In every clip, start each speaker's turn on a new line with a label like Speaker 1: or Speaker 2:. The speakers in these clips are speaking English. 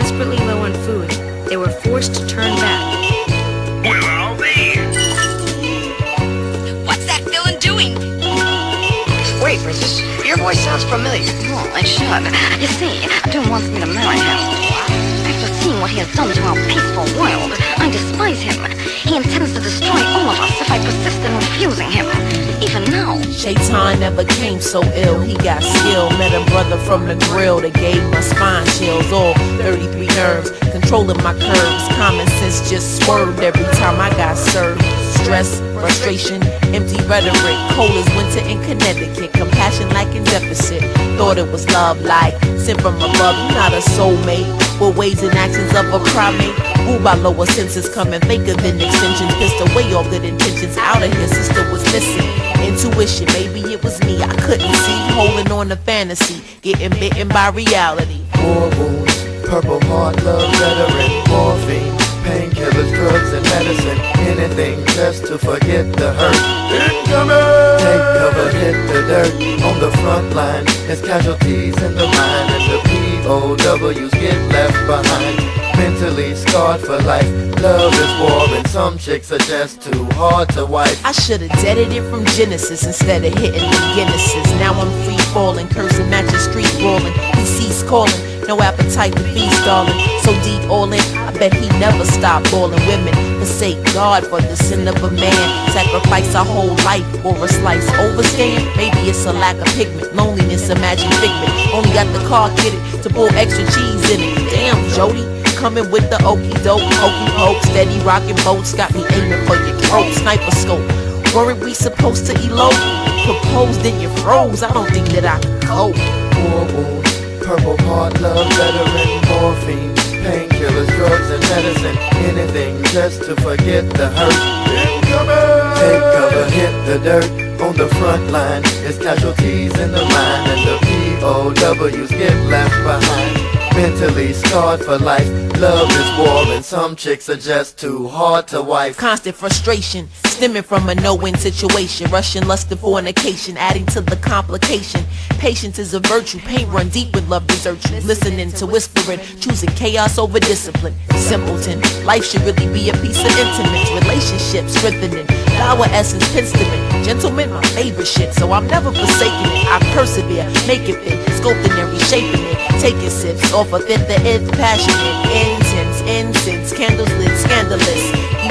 Speaker 1: desperately low on food, they were forced to turn back.
Speaker 2: Where are they?
Speaker 3: What's that villain doing?
Speaker 4: Wait, Princess, your voice sounds familiar.
Speaker 3: Oh, it should. You see, Doom wants me to marry him. After seeing what he has done to our peaceful world, I despise him. He intends to destroy all of us if I persist in refusing him. Even now.
Speaker 5: Shaitan never came so ill, he got skill. Met a brother from the grill that gave my spine chills. All 33 nerves, controlling my curves. Common sense just swerved every time I got served. Stress, frustration, empty rhetoric. Cold as winter in Connecticut. Compassion like lacking deficit. Thought it was love like sent from above. You not a soulmate. With ways and actions of a primate. Ruled by lower senses coming faker than extensions. Pissed away all good intentions. Out of here, sister was missing. Intuition, maybe it was me. I couldn't see. Holding on to fantasy. Getting bitten by reality.
Speaker 6: War wounds, purple heart, love, veteran, morphine, painkillers, drugs, and medicine. Anything just to forget the hurt. Incoming! Take cover, hit the dirt. On the front line, there's casualties in the mind, and the POWs get left behind. Mentally scarred for life. Love is war, and some chicks are just too hard to wife.
Speaker 5: I should've deaded it from Genesis instead of hitting the Guinnesses. Now I'm free falling, cursing, matching street. He ceased calling, no appetite to feast, darling. So deep all in, bet he never stopped balling women. Forsake God for the sin of a man. Sacrifice our whole life for a slice. Overstand, maybe it's a lack of pigment. Loneliness, imagine figment. Only got the car kitted to pull extra cheese in it. Damn, Jody coming with the okey doke, hokey poke, steady rocking boats, got me aiming for your throat, sniper scope. Worried we supposed to elope, proposed then you froze. I don't think that I could cope.
Speaker 6: Purple heart, love, veteran, morphine, painkillers, drugs, and medicine. Anything just to forget the hurt. Take cover, hit the dirt. On the front line, it's casualties in the mind, and the POWs get left behind. Mentally scarred for life. Love is war, and some chicks are just too hard to wife.
Speaker 5: Constant frustration, stemming from a no-win situation. Russian lust and fornication, adding to the complication. Patience is a virtue, pain run deep with love desert you. Listening to whispering, choosing chaos over discipline. Simpleton, life should really be a piece of intimate Relationships strengthening, flower essence, penstement. Gentlemen, my favorite shit, so I'm never forsaking it. I persevere, make it fit, sculpting and reshaping it. Taking sips off of it, the it's passionate, intense, incense, candles lit, scandalous,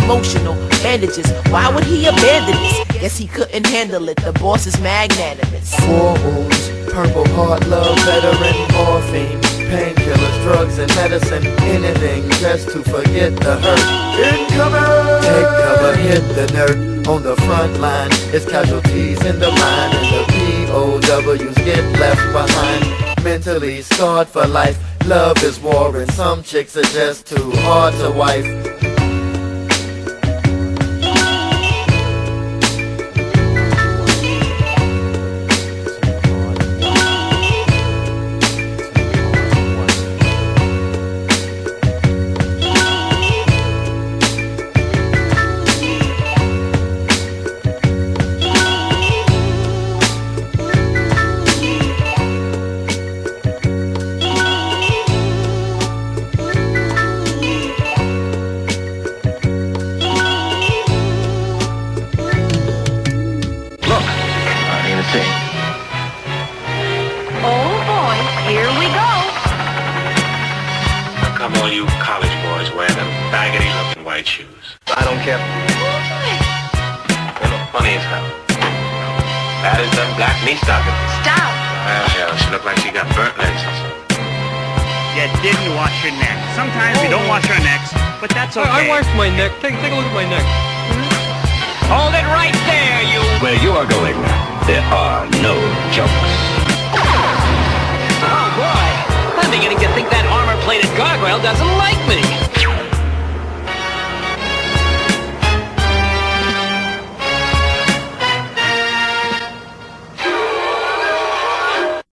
Speaker 5: emotional, bandages. Why would he abandon this? Guess he couldn't handle it. The boss is magnanimous.
Speaker 6: War wounds, purple heart, love, veteran, morphine, painkillers, drugs, and medicine. Anything just to forget the hurt. Incoming! Take cover, hit the dirt. On the front line, it's casualties in the line and the POWs get left behind. Mentally scarred for life. Love is war, and some chicks are just too hard to wife.
Speaker 2: Baggedy looking white shoes?
Speaker 4: I don't care.
Speaker 2: They look funny as hell. Bad as them black knee stockings.
Speaker 3: Stop.
Speaker 2: Uh, well, hell, she look like she got burnt legs or something.
Speaker 7: You didn't wash your neck. Sometimes we don't wash our necks, but that's okay.
Speaker 8: I, I washed my neck. Take, take a look at my neck. Hmm?
Speaker 7: Hold it right there, you.
Speaker 9: Where you are going, there are no jokes.
Speaker 7: Oh boy, I'm beginning to think that armor-plated gargoyle doesn't like me.